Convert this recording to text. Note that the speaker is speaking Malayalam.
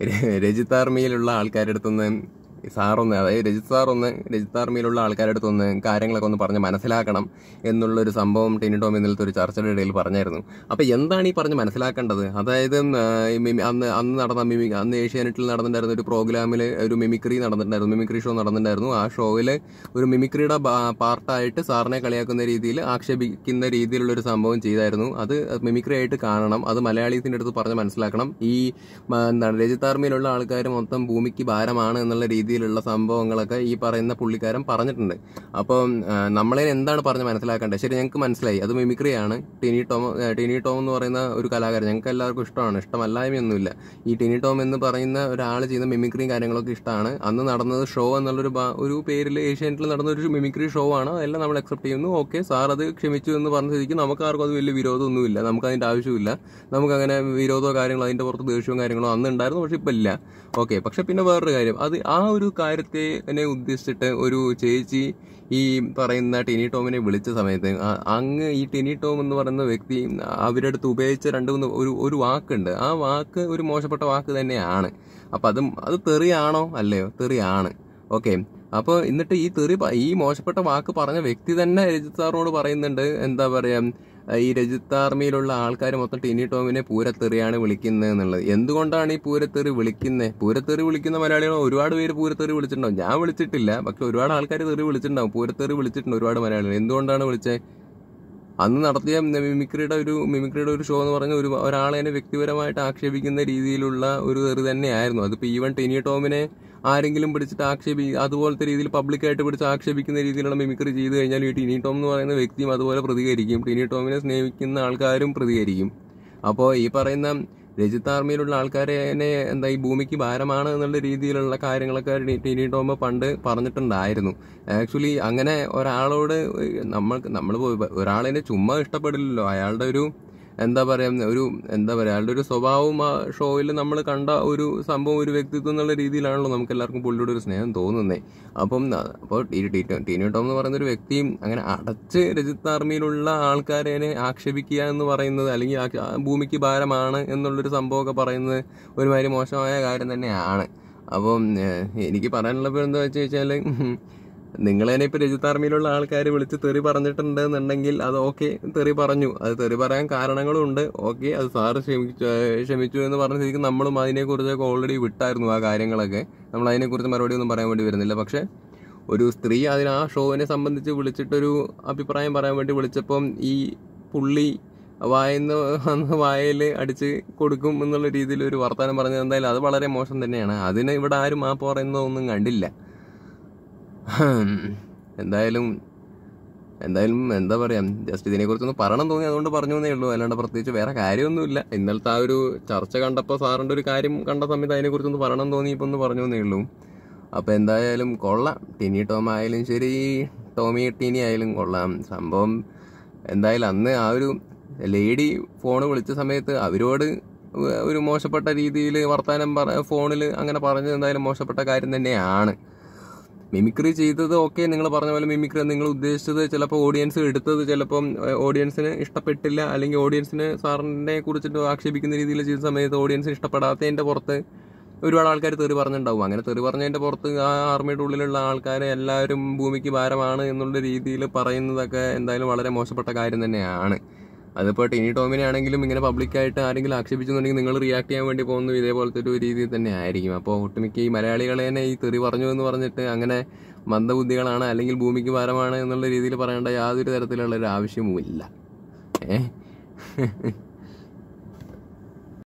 ര- രജിത്ത് ആർമിയിലുള്ള ആൾക്കാരുടെ അടുത്തുനിന്ന് സാറൊന്ന് അതായത് രജിത് സാറൊന്ന് രജിത് ആർമിയിലുള്ള ആൾക്കാരുടെ അടുത്തൊന്ന് കാര്യങ്ങളൊക്കെ ഒന്ന് പറഞ്ഞ് മനസ്സിലാക്കണം എന്നുള്ളൊരു സംഭവം ടിനി ടോം ഇന്നലത്തെ ഒരു ചർച്ചയുടെ ഇടയിൽ പറഞ്ഞായിരുന്നു. അപ്പോൾ എന്താണ് ഈ പറഞ്ഞ് മനസ്സിലാക്കേണ്ടത്? അതായത് അന്ന് അന്ന് നടന്ന മിമി അന്ന് ഏഷ്യാനെറ്റിൽ നടന്നിട്ടുണ്ടായിരുന്ന ഒരു പ്രോഗ്രാമിൽ ഒരു മിമിക്രി നടന്നിട്ടുണ്ടായിരുന്നു മിമിക്രി ഷോ നടന്നിട്ടുണ്ടായിരുന്നു. ആ ഷോയിൽ ഒരു മിമിക്രിയുടെ പാർട്ടായിട്ട് സാറിനെ കളിയാക്കുന്ന രീതിയിൽ ആക്ഷേപിക്കുന്ന രീതിയിലുള്ള ഒരു സംഭവം ചെയ്തായിരുന്നു. അത് മിമിക്രി ആയിട്ട് കാണണം അത് മലയാളീസിന്റെ അടുത്ത് പറഞ്ഞ് മനസ്സിലാക്കണം. ഈ എന്താണ് രജിത് ആർമിയിലുള്ള ആൾക്കാർ മൊത്തം ഭൂമിക്ക് ഭാരമാണ് എന്നുള്ള രീതിയിലുള്ള സംഭവങ്ങളൊക്കെ ഈ പറയുന്ന പുള്ളിക്കാരൻ പറഞ്ഞിട്ടുണ്ട്. അപ്പം നമ്മളെ എന്താണ് പറഞ്ഞ് മനസ്സിലാക്കേണ്ടത്? ശരി ഞങ്ങൾക്ക് മനസ്സിലായി. അത് മിമിക്രിയാണ്. ടിനി ടോം ടിനി ടോം എന്ന് പറയുന്ന ഒരു കലാകാരൻ. ഞങ്ങൾക്ക് എല്ലാവർക്കും ഇഷ്ടമാണ്. ഇഷ്ടമല്ലായ്മയൊന്നുമില്ല. ഈ ടിനി ടോം എന്ന് പറയുന്ന ഒരാൾ ചെയ്യുന്ന മിമിക്രിയും കാര്യങ്ങളൊക്കെ ഇഷ്ടമാണ്. അന്ന് നടന്നത് ഷോ എന്നുള്ളൊരു ഒരു പേരിൽ ഏഷ്യാനെറ്റിൽ നടന്ന ഒരു മിമിക്രി ഷോ ആണ്. അതെല്ലാം നമ്മൾ അക്സെപ്റ്റ് ചെയ്യുന്നു. ഓക്കെ സാർ അത് ക്ഷമിച്ചു എന്ന് പറഞ്ഞ സ്ഥിതിക്ക് നമുക്ക് ആർക്കും അത് വലിയ വിരോധമൊന്നുമില്ല. നമുക്ക് അതിന്റെ ആവശ്യമില്ല നമുക്ക് അങ്ങനെ വിരോധമോ കാര്യങ്ങളോ അതിന്റെ പുറത്ത് ദേഷ്യവും കാര്യങ്ങളോ അന്ന് ഉണ്ടായിരുന്നു പക്ഷെ ഇപ്പം ഇല്ല ഓക്കെ പക്ഷെ പിന്നെ വേറൊരു കാര്യം. അത് ആ ഒരു കാര്യത്തെ എന്നെ ഉദ്ദേശിച്ചിട്ട് ഒരു ചേച്ചി ഈ പറയുന്ന ടിനി ടോമിനെ വിളിച്ച സമയത്ത് അങ്ങ് ഈ ടിനി ടോം എന്ന് പറയുന്ന വ്യക്തി അവരുടെ അടുത്ത് ഉപയോഗിച്ച രണ്ട് മൂന്ന് ഒരു ഒരു വാക്കുണ്ട്. ആ വാക്ക് ഒരു മോശപ്പെട്ട വാക്ക് തന്നെയാണ്. അപ്പം അത് അത് തെറിയാണോ? അല്ലയോ? തെറിയാണ്. ഓക്കെ. അപ്പോൾ എന്നിട്ട് ഈ തെറി ഈ മോശപ്പെട്ട വാക്ക് പറഞ്ഞ വ്യക്തി തന്നെ രജിത് സാറിനോട് പറയുന്നുണ്ട്. എന്താ പറയാ ഈ രജിത്ത് ആർമിയിലുള്ള ആൾക്കാർ മൊത്തം ടിനി ടോമിനെ പൂരത്തെറിയാണ് വിളിക്കുന്നത് എന്നുള്ളത്. എന്തുകൊണ്ടാണ് ഈ പൂരത്തെറി വിളിക്കുന്നത് പൂരത്തെറി വിളിക്കുന്ന മലയാളികൾ ഒരുപാട് പേര് പൂരത്തെറി വിളിച്ചിട്ടുണ്ടാവും. ഞാൻ വിളിച്ചിട്ടില്ല പക്ഷെ ഒരുപാട് ആൾക്കാർ തെറി വിളിച്ചിട്ടുണ്ടാവും. പൂരത്തെറി വിളിച്ചിട്ടുണ്ട് ഒരുപാട് മലയാളികൾ. എന്തുകൊണ്ടാണ് വിളിച്ചത് അന്ന് നടത്തിയ മിമിക്രിയുടെ ഒരു മിമിക്രിയുടെ ഒരു ഷോ എന്ന് പറഞ്ഞ ഒരു ഒരാളെ വ്യക്തിപരമായിട്ട് ആക്ഷേപിക്കുന്ന രീതിയിലുള്ള ഒരു തെറി തന്നെയായിരുന്നു. അതിപ്പോ ഈവൻ ടിനി ടോമിനെ ആരെങ്കിലും പിടിച്ചിട്ട് ആക്ഷേപി അതുപോലത്തെ രീതിയിൽ പബ്ലിക്കായിട്ട് പിടിച്ച് ആക്ഷേപിക്കുന്ന രീതിയിലുള്ള മിമിക്രി ചെയ്ത് കഴിഞ്ഞാൽ ഈ ടിനി ടോം എന്ന് പറയുന്ന വ്യക്തിയും അതുപോലെ പ്രതികരിക്കും. ടിനി ടോമിനെ സ്നേഹിക്കുന്ന ആൾക്കാരും പ്രതികരിക്കും. അപ്പോൾ ഈ പറയുന്ന രജിത് ആർമിയിലുള്ള ആൾക്കാരെ എന്താ ഈ ഭൂമിക്ക് ഭാരമാണ് എന്നുള്ള രീതിയിലുള്ള കാര്യങ്ങളൊക്കെ ടിനി ടോം പണ്ട് പറഞ്ഞിട്ടുണ്ടായിരുന്നു. ആക്ച്വലി അങ്ങനെ ഒരാളോട് നമ്മൾ നമ്മൾ ഒരാളിനെ ചുമ്മാ ഇഷ്ടപ്പെടില്ലല്ലോ. അയാളുടെ ഒരു എന്താ പറയാ ഒരു എന്താ പറയാ അയാളുടെ ഒരു സ്വഭാവവും ആ ഷോയിൽ നമ്മൾ കണ്ട ഒരു സംഭവം ഒരു വ്യക്തിത്വം എന്നുള്ള രീതിയിലാണല്ലോ നമുക്ക് എല്ലാവർക്കും പുള്ളിയുടെ ഒരു സ്നേഹം തോന്നുന്നത് അപ്പം അപ്പോൾ ടീനു ടോം എന്ന് പറയുന്ന ഒരു വ്യക്തിയും അങ്ങനെ അടച്ച് രജിത് ആർമിയിലുള്ള ആൾക്കാരെ ആക്ഷേപിക്കുക എന്ന് പറയുന്നത് അല്ലെങ്കിൽ ഭൂമിക്ക് ഭാരമാണ് എന്നുള്ളൊരു സംഭവമൊക്കെ പറയുന്നത് ഒരുമാതിരി മോശമായ കാര്യം തന്നെയാണ്. അപ്പം എനിക്ക് പറയാനുള്ളപ്പോൾ എന്താ വെച്ച് കഴിഞ്ഞാൽ നിങ്ങൾ തന്നെ ഇപ്പോൾ രജിത് ആർമിയിലുള്ള ആൾക്കാർ വിളിച്ച് തെറി പറഞ്ഞിട്ടുണ്ട് എന്നുണ്ടെങ്കിൽ അത് ഓക്കെ തെറി പറഞ്ഞു. അത് തെറി പറയാൻ കാരണങ്ങളും ഉണ്ട് ഓക്കെ അത് സാറ് ക്ഷമിച്ചു ക്ഷമിച്ചു എന്ന് പറഞ്ഞ ശരിക്കും നമ്മളും അതിനെക്കുറിച്ചൊക്കെ ഓൾറെഡി വിട്ടായിരുന്നു ആ കാര്യങ്ങളൊക്കെ. നമ്മൾ അതിനെക്കുറിച്ച് മറുപടി ഒന്നും പറയാൻ വേണ്ടി വരുന്നില്ല. പക്ഷേ ഒരു സ്ത്രീ അതിന് ആ ഷോവിനെ സംബന്ധിച്ച് വിളിച്ചിട്ടൊരു അഭിപ്രായം പറയാൻ വേണ്ടി വിളിച്ചപ്പം ഈ പുള്ളി വായന്ന് വന്ന് വായയിൽ അടിച്ച് കൊടുക്കും എന്നുള്ള രീതിയിൽ ഒരു വർത്തമാനം പറഞ്ഞത് എന്തായാലും അത് വളരെ മോശം തന്നെയാണ്. അതിന് ഇവിടെ ആരും ആ പറയുന്നതൊന്നും കണ്ടില്ല. എന്തായാലും എന്തായാലും എന്താ പറയാ ജസ്റ്റ് ഇതിനെക്കുറിച്ചൊന്ന് പറയണം തോന്നി അതുകൊണ്ട് പറഞ്ഞു എന്നേ ഉള്ളൂ. അല്ലാണ്ട് പ്രത്യേകിച്ച് വേറെ കാര്യമൊന്നുമില്ല. ഇന്നലത്തെ ആ ഒരു ചർച്ച കണ്ടപ്പോൾ സാറിന്റെ ഒരു കാര്യം കണ്ട സമയത്ത് അതിനെക്കുറിച്ചൊന്ന് പറയണം തോന്നിയപ്പോൾ ഒന്ന് പറഞ്ഞു എന്നേ ഉള്ളൂ. അപ്പോൾ എന്തായാലും കൊള്ളാം. ടിനി ടോം ആയാലും ശരി ടോമി ടിനി ആയാലും കൊള്ളാം. സംഭവം എന്തായാലും അന്ന് ആ ഒരു ലേഡി ഫോൺ വിളിച്ച സമയത്ത് അവരോട് ഒരു മോശപ്പെട്ട രീതിയിൽ വർത്തമാനം പറ ഫോണിൽ അങ്ങനെ പറഞ്ഞത് എന്തായാലും മോശപ്പെട്ട കാര്യം തന്നെയാണ്. മിമിക്രി ചെയ്തത് ഓക്കെ നിങ്ങൾ പറഞ്ഞ പോലെ മിമിക്രി നിങ്ങൾ ഉദ്ദേശിച്ചത് ചിലപ്പോൾ ഓഡിയൻസ് എടുത്തത് ചിലപ്പം ഓഡിയൻസിന് ഇഷ്ടപ്പെട്ടില്ല അല്ലെങ്കിൽ ഓഡിയൻസിന് സാറിനെ കുറിച്ചിട്ട് ആക്ഷേപിക്കുന്ന രീതിയിൽ ചെയ്ത സമയത്ത് ഓഡിയൻസിന് ഇഷ്ടപ്പെടാത്തതിന്റെ പുറത്ത് ഒരുപാട് ആൾക്കാർ തെറി പറഞ്ഞിട്ടുണ്ടാവും അങ്ങനെ തെറി പറഞ്ഞതിന്റെ പുറത്ത് ആ ആർമിയുടെ ഉള്ളിലുള്ള ആൾക്കാരെ എല്ലാവരും ഭൂമിക്ക് ഭാരമാണ് എന്നുള്ള രീതിയിൽ പറയുന്നതൊക്കെ എന്തായാലും വളരെ മോശപ്പെട്ട കാര്യം തന്നെയാണ്. അതിപ്പോൾ ടിനി ടോമിനെ ആണെങ്കിലും ഇങ്ങനെ പബ്ലിക്കായിട്ട് ആരെങ്കിലും ആക്ഷേപിച്ചെന്നുണ്ടെങ്കിൽ നിങ്ങൾ റിയാക്ട് ചെയ്യാൻ വേണ്ടി പോകുന്നു ഇതേപോലത്തെ ഒരു രീതിയിൽ തന്നെ ആയിരിക്കും. അപ്പോൾ ഒട്ടുമിക്ക ഈ മലയാളികളെ തന്നെ ഈ തെറി പറഞ്ഞു എന്ന് പറഞ്ഞിട്ട് അങ്ങനെ മന്ദബുദ്ധികളാണ് അല്ലെങ്കിൽ ഭൂമിക്ക് ഭാരമാണ് എന്നുള്ള രീതിയിൽ പറയേണ്ട യാതൊരു തരത്തിലുള്ള ഒരു ആവശ്യവുമില്ല. ഏഹ്